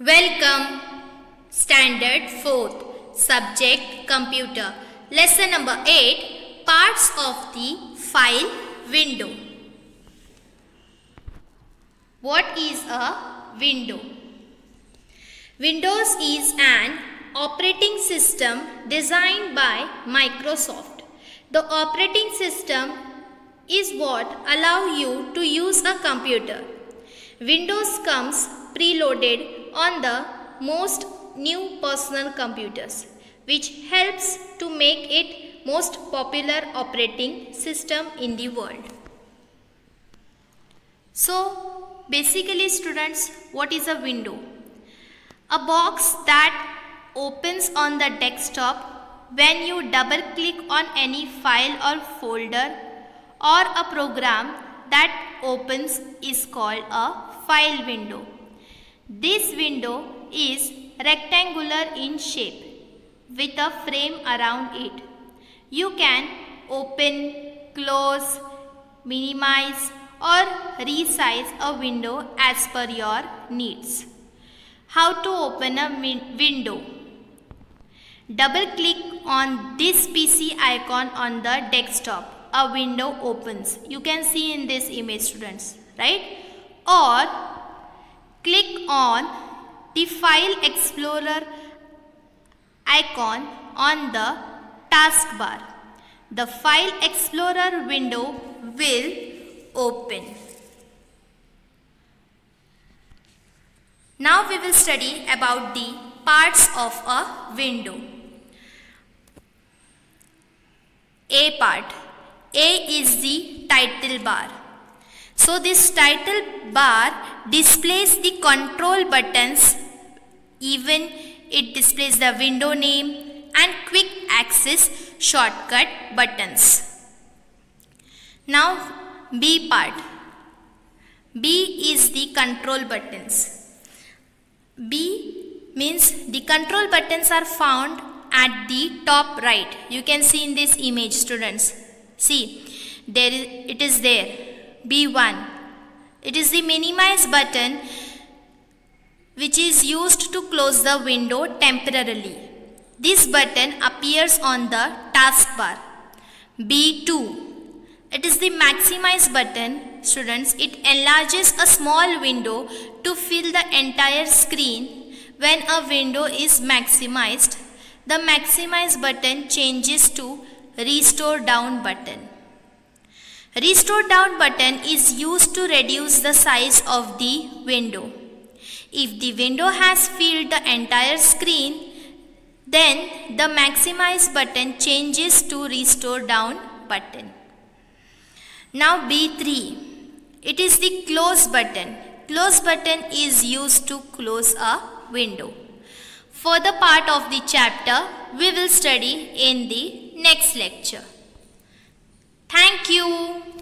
Welcome. Standard 4th. Subject Computer. Lesson number 8. Parts of the file window. What is a window? Windows is an operating system designed by Microsoft. The operating system is what allow you to use a computer. Windows comes preloaded on the most new personal computers which helps to make it most popular operating system in the world. So basically students what is a window? A box that opens on the desktop when you double click on any file or folder or a program that opens is called a file window. This window is rectangular in shape with a frame around it. You can open, close, minimize or resize a window as per your needs. How to open a window? Double click on this PC icon on the desktop. A window opens. You can see in this image students, right? Or Click on the File Explorer icon on the taskbar. The File Explorer window will open. Now we will study about the parts of a window. A part. A is the title bar. So this title bar displays the control buttons even it displays the window name and quick access shortcut buttons. Now B part. B is the control buttons. B means the control buttons are found at the top right. You can see in this image students. See there is, it is there B1. It is the minimize button which is used to close the window temporarily. This button appears on the taskbar. B2. It is the maximize button. Students, it enlarges a small window to fill the entire screen. When a window is maximized, the maximize button changes to restore down button. Restore down button is used to reduce the size of the window. If the window has filled the entire screen, then the maximize button changes to restore down button. Now B3. It is the close button. Close button is used to close a window. Further part of the chapter we will study in the next lecture. Thank you.